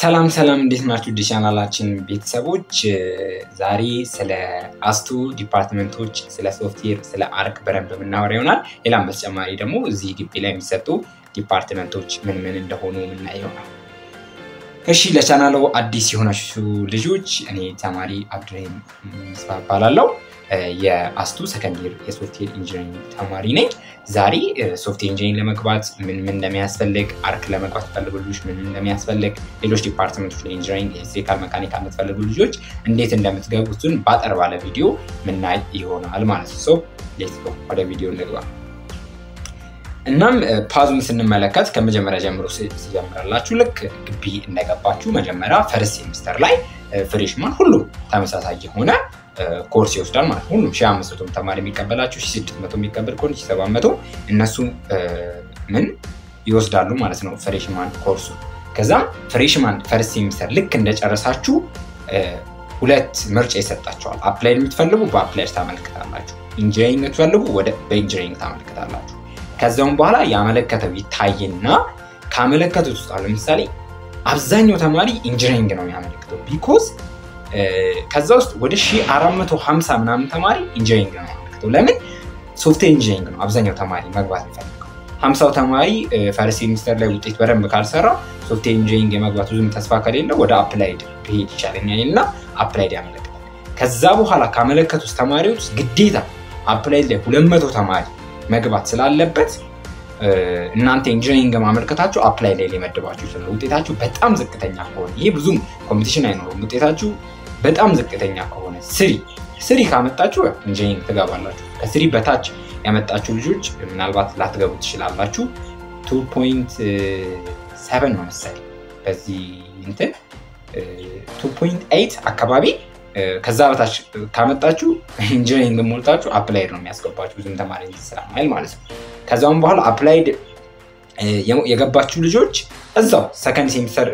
ሰላም ሰላም፣ እንዴት ናችሁ? ቻናላችን ቤተሰቦች ዛሬ ስለ አስቱ ዲፓርትመንቶች፣ ስለ ሶፍትዌር፣ ስለ arch በደንብ የምናወራ ይሆናል። ሌላም በተጨማሪ ደግሞ እዚህ ግቢ ላይ የሚሰጡ ዲፓርትመንቶች ምን ምን እንደሆኑ ምናይ ይሆናል። እሺ ለቻናሉ አዲስ የሆናችሁ ልጆች እኔ ተማሪ አብዱራሂም ምስባ እባላለሁ። የአስቱ second year software engineering ተማሪ ነኝ። ዛሬ software engineering ለመግባት ምን ምን እንደሚያስፈልግ፣ arch ለመግባት የምትፈልጉ ልጆች ምን እንደሚያስፈልግ፣ ሌሎች ዲፓርትመንቶች ለ engineering፣ electrical፣ mechanical የምትፈልጉ ልጆች እንዴት እንደምትገቡትን ባጠር ባለ ቪዲዮ ምናይ ይሆናል ማለት ነው። let's go ወደ ቪዲዮ እንግባ። እናም path ኡን ስንመለከት ከመጀመሪያ ጀምሮ ሲጀምራላችሁ ልክ ግቢ እንደገባችሁ መጀመሪያ first semester ላይ freshman ሁሉም ተመሳሳይ የሆነ ኮርስ ይወስዳል ማለት ነው። ሁሉም ሺህ አምስት መቶ ተማሪ የሚቀበላችሁ ሺህ ስድስት መቶ የሚቀበል ከሆነ ሺህ ሰባት መቶ እነሱ ምን ይወስዳሉ ማለት ነው freshman ኮርሱ። ከዛም freshman first semester ልክ እንደጨረሳችሁ ሁለት ምርጫ ይሰጣቸዋል። applied የምትፈልጉ በ applied ታመልክታላችሁ። engineering የምትፈልጉ ወደ በ engineering ታመልክታላችሁ። ከዛውም በኋላ ያመለከተው ይታይና ካመለከቱት ውስጥ ለምሳሌ አብዛኛው ተማሪ engineering ነው የሚያመለክተው because ከዛ ውስጥ ወደ 1450 ምናምን ተማሪ engineering ነው የሚያመለክተው። ለምን software engineering ነው አብዛኛው ተማሪ መግባት የሚፈልገው። ሀምሳው ተማሪ first semester ላይ ውጤት በደንብ ካልሰራ software engineering የመግባት ብዙም ተስፋ ከሌለ ወደ applied ብሄድ ይቻለኛል እና applied ያመለክታል። ከዛ በኋላ ካመለከቱት ተማሪዎች ግዴታ applied ላይ 200 ተማሪ መግባት ስላለበት እናንተ engineering ማመልከታችሁ applied ላይ ሊመድባችሁ ይችላል። ውጤታችሁ በጣም ዝቅተኛ ከሆነ ይሄ ብዙም competition አይኖረውም። ውጤታችሁ በጣም ዝቅተኛ ከሆነ three three ካመጣችሁ engineering ትገባላችሁ። ከ three በታች ያመጣችሁ ልጆች ምናልባት ላትገቡ ትችላላችሁ። two point seven ነው መሰለኝ በዚህ እንትን two point eight አካባቢ ከዛ በታች ካመጣችሁ engineering ሞልታችሁ applied ነው የሚያስገባችሁ ብዙም ተማሪ ስለማይል ማለት ነው። ከዛም በኋላ applied የገባችሁ ልጆች እዛው second semester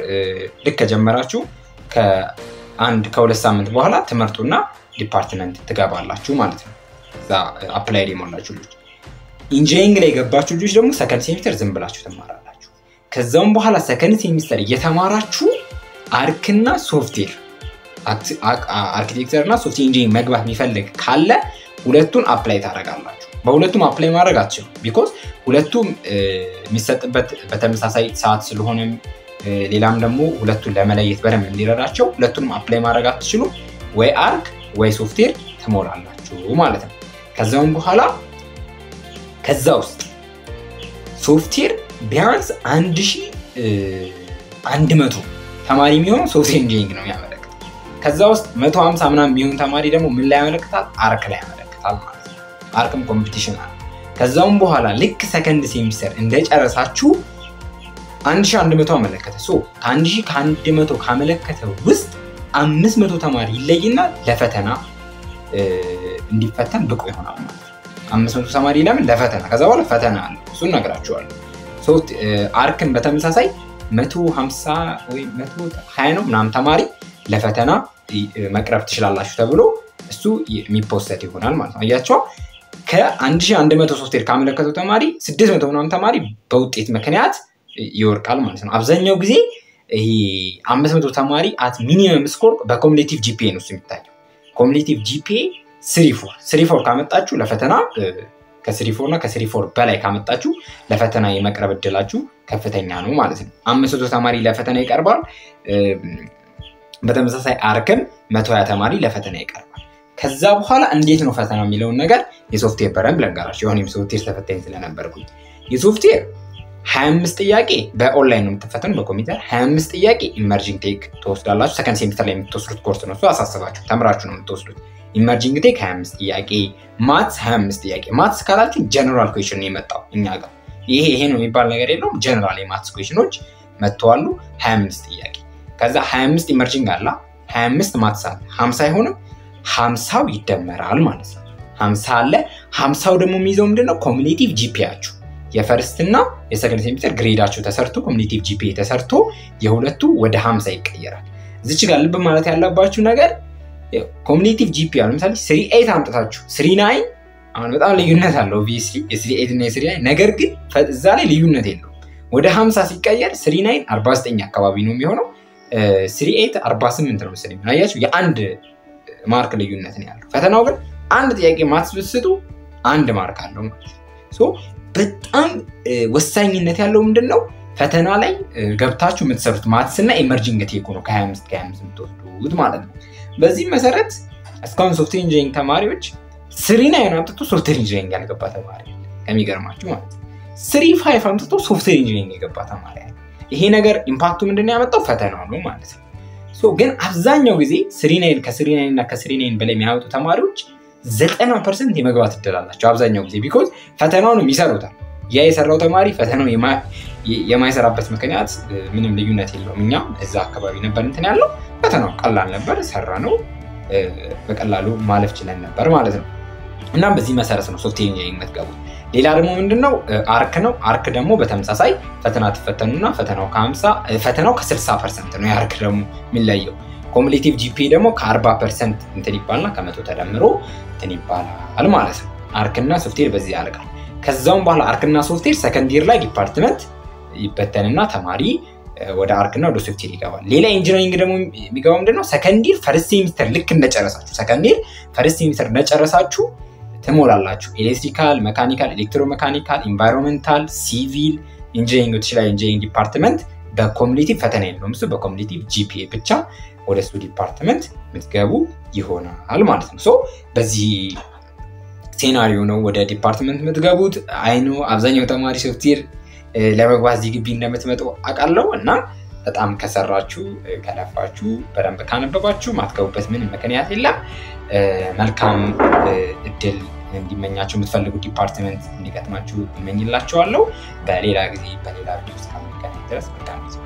ልክ ከጀመራችሁ ከአንድ ከሁለት ሳምንት በኋላ ትምህርቱና department ትገባላችሁ ማለት ነው። እዛ applied የሞላችሁ ልጆች። engineering ላይ የገባችሁ ልጆች ደግሞ second semester ዝም ብላችሁ ትማራላችሁ። ከዛም በኋላ second semester እየተማራችሁ arch ና software architecture እና software engineering መግባት የሚፈልግ ካለ ሁለቱን apply ታደርጋላችሁ። በሁለቱም apply ማድረግ አትችሉም። because ሁለቱም የሚሰጥበት በተመሳሳይ ሰዓት ስለሆነ ሌላም ደግሞ ሁለቱን ለመለየት በደንብ እንዲረዳቸው ሁለቱንም apply ማድረግ አትችሉም። ወይ arch ወይ ሶፍትዌር ትሞላላችሁ ማለት ነው። ከዛውም በኋላ ከዛ ውስጥ ሶፍትዌር ቢያንስ አንድ ሺህ አንድ መቶ ተማሪ የሚሆነው software engineering ነው የሚያመለክተው። ከዛ ውስጥ መቶ ሀምሳ ምናምን የሚሆን ተማሪ ደግሞ ምን ላይ ያመለክታል? arch ላይ ያመለክታል ማለት ነው። arch ም competition አለ። ከዛውም በኋላ ልክ second semester እንደጨረሳችሁ አንድ ሺህ አንድ መቶ አመለከተ። so ከአንድ ሺህ ካመለከተ ውስጥ አምስት መቶ ተማሪ ይለይና ለፈተና እንዲፈተን ብቁ ይሆናል ማለት ነው። አምስት መቶ ተማሪ ለምን ለፈተና፣ ከዛ በኋላ ፈተና አለ። እሱን እነግራችኋለሁ። arch ን በተመሳሳይ መቶ ሀምሳ ወይም መቶ ሀያ ነው ምናምን ተማሪ ለፈተና መቅረብ ትችላላችሁ ተብሎ እሱ የሚፖሰት ይሆናል ማለት ነው። አያቸው ከ1100 ሶፍትዌር ካመለከተው ተማሪ 600 ምናምን ተማሪ በውጤት ምክንያት ይወድቃል ማለት ነው። አብዛኛው ጊዜ ይሄ 500 ተማሪ at minimum score በ cumulative GPA ነው የሚታየው። cumulative GPA three four three four ካመጣችሁ ለፈተና ከ three four እና ከ three four በላይ ካመጣችሁ ለፈተና የመቅረብ እድላችሁ ከፍተኛ ነው ማለት ነው። አምስት መቶ ተማሪ ለፈተና ይቀርባል። በተመሳሳይ arch ም መቶ ሀያ ተማሪ ለፈተና ይቀርባል። ከዛ በኋላ እንዴት ነው ፈተና የሚለውን ነገር የሶፍትዌር በረንብ ልንገራችሁ። የሆነ ሶፍትዌር ተፈታኝ ስለነበርኩኝ የሶፍትዌር 25 ጥያቄ በኦንላይን ነው የምትፈተኑ በኮምፒውተር 25 ጥያቄ emerging tech ትወስዳላችሁ። second semester ላይ የምትወስዱት ኮርስ ነው። እሱ አሳስባችሁ ተምራችሁ ነው የምትወስዱት። emerging tech 25 ጥያቄ፣ maths 25 ጥያቄ። maths ካላችሁ general question ነው የመጣው እኛ ጋር። ይሄ ይሄ ነው የሚባል ነገር የለውም። general የ maths question ኦች መጥተዋል። 25 ጥያቄ ከዛ 25 emerging አለ 25 maths አለ 50 አይሆንም 50ው ይደመራል ማለት ነው 50 አለ 50ው ደግሞ የሚይዘው ምንድነው ኮሚኒቲቭ ጂፒያችሁ የፈርስት እና የሰከንድ ሴሚስተር ግሬዳችሁ ተሰርቶ cumulative GP ተሰርቶ የሁለቱ ወደ 50 ይቀየራል እዚች ጋር ልብ ማለት ያለባችሁ ነገር cumulative GP ለምሳሌ three eight አምጥታችሁ three nine አሁን በጣም ልዩነት አለው obviously የ three eight እና የ three nine ነገር ግን እዛ ላይ ልዩነት የለውም ወደ 50 ሲቀየር three nine 49 አካባቢ ነው የሚሆነው። three eight 48 ነው መሰለኝ። አያችሁ የአንድ mark ልዩነት ነው ያለው። ፈተናው ግን አንድ ጥያቄ maths ብትስቱ አንድ mark አለው ማለት ነው። በጣም ወሳኝነት ያለው ምንድን ነው? ፈተና ላይ ገብታችሁ የምትሰሩት maths እና emerging tech ነው ከ25 ከ25 የምትወስዱት ማለት ነው። በዚህ መሰረት እስካሁን software engineering ተማሪዎች three nine አምጥቶ software engineering ያልገባ ተማሪ ከሚገርማችሁ ማለት ነው። three five አምጥቶ software engineering የገባ ተማሪ ያለ። ይሄ ነገር impact ኡ ምንድን ያመጣው? ፈተናው ነው ማለት ነው። ግን አብዛኛው ጊዜ three nine ከ three nine እና ከ three nine በላይ የሚያመጡ ተማሪዎች ዘጠና percent የመግባት እድል አላቸው አብዛኛው ጊዜ because ፈተናውን ይሰሩታል። ያ የሰራው ተማሪ ፈተናው የማይሰራበት ምክንያት ምንም ልዩነት የለውም። እኛ እዛ አካባቢ ነበር እንትን ያለው ፈተናው ቀላል ነበር፣ ሰራ ነው በቀላሉ ማለፍ ችለን ነበር ማለት ነው። እናም በዚህ መሰረት ነው ሶፍትዌር የምትገቡት። ሌላ ደግሞ ምንድነው Arch ነው። Arch ደግሞ በተመሳሳይ ፈተና ትፈተኑና ፈተናው ከ50 ፈተናው ከ60 percent ነው። የ Arch ደግሞ የሚለየው cumulative GP ደግሞ ከ40 percent እንትን ይባልና ከመቶ ተደምሮ እንትን ይባላል ማለት ነው። Arch ና software በዚህ ያልቃል። ከዛውም በኋላ Arch ና software second year ላይ department ይበተንና ተማሪ ወደ Arch ና ወደ ሶፍትዌር ይገባል። ሌላ engineering ደግሞ የሚገባው ምንድነው second year first semester ልክ እንደጨረሳችሁ second year first semester እንደጨረሳችሁ ትሞላላችሁ። electrical፣ mechanical፣ electromechanical፣ environmental፣ civil engineering engineering department በ cumulative ፈተና የለውም እሱ በ cumulative GPA ብቻ ወደ እሱ department የምትገቡ ይሆናል ማለት ነው። so በዚህ scenario ነው ወደ department የምትገቡት። I know አብዛኛው ተማሪ ሶፍትዌር ለመግባት እዚህ ግቢ እንደምትመጡ አውቃለሁ እና በጣም ከሰራችሁ ከለፋችሁ በደንብ ካነበባችሁ ማትገቡበት ምንም ምክንያት የለም። መልካም እድል እንዲመኛችሁ የምትፈልጉት department እንዲገጥማችሁ እመኝላችኋለሁ። በሌላ ጊዜ በሌላ ቪዲዮ እስከምንገናኝ ድረስ መልካም ጊዜ